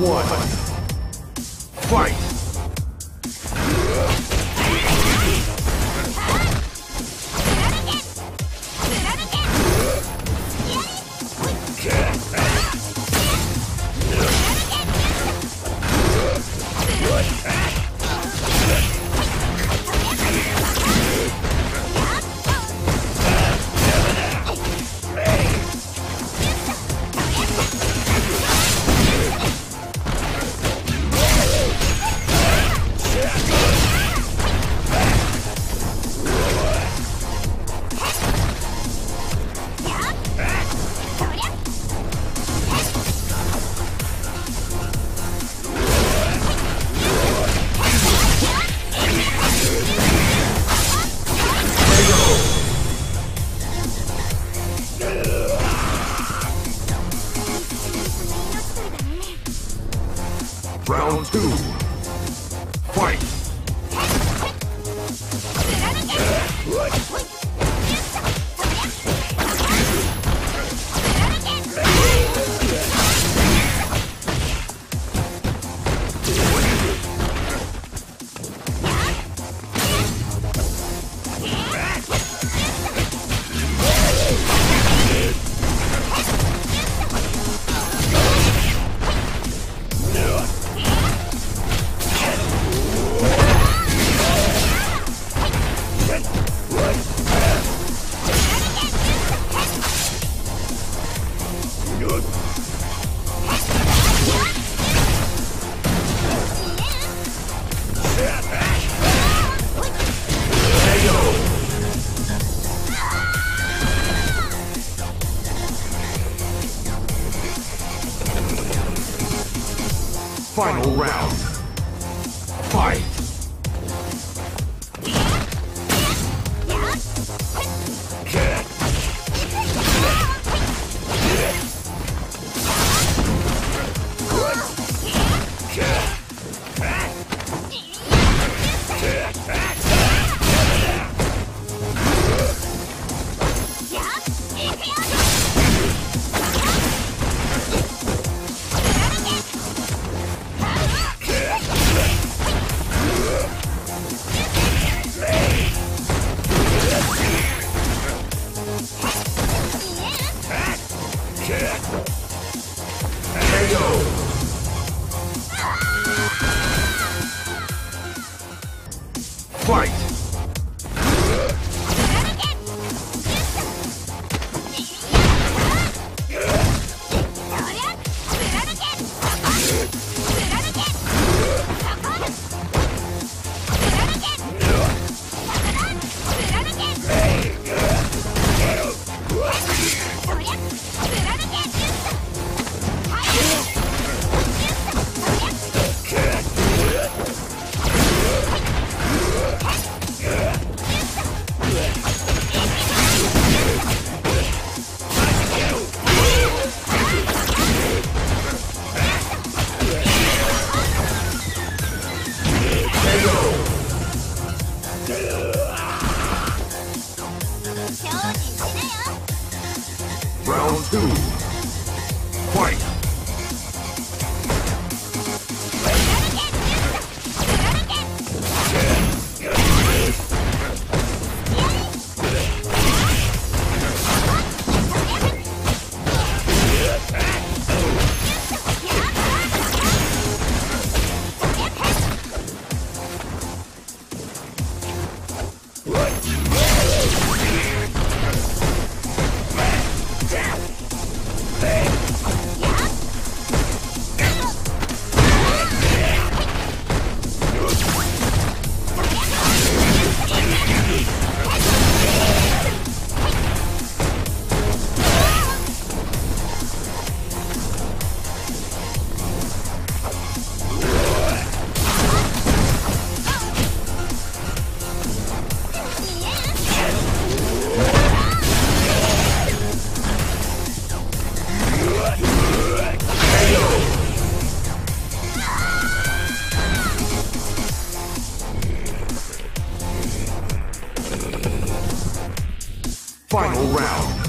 One. Fight! Final round. Fight! Fight! Round two. Final round.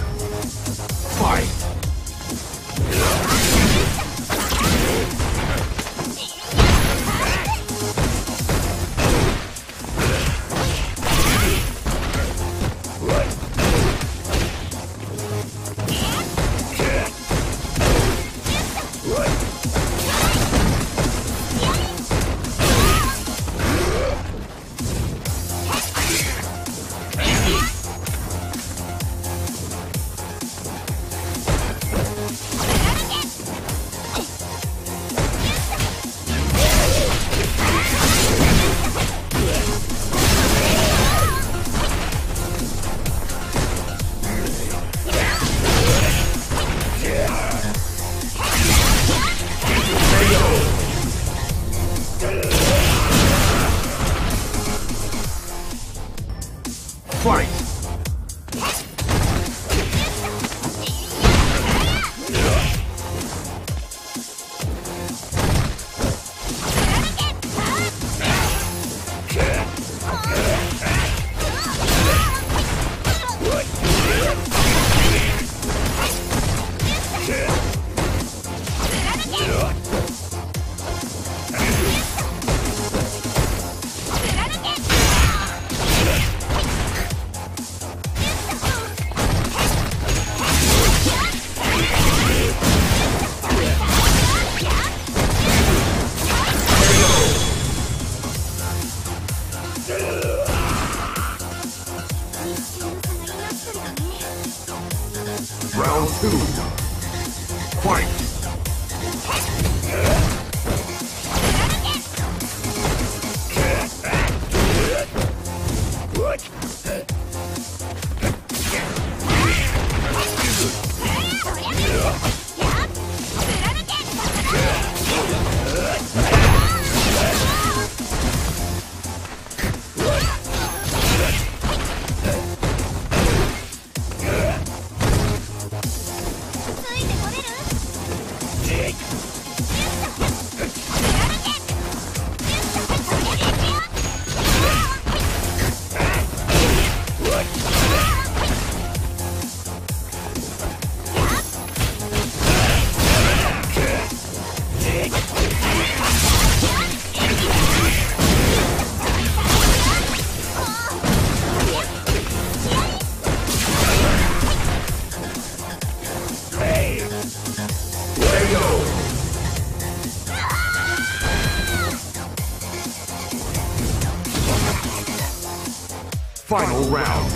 Final round.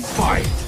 Fight!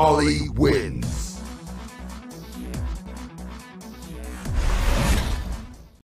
Necalli wins.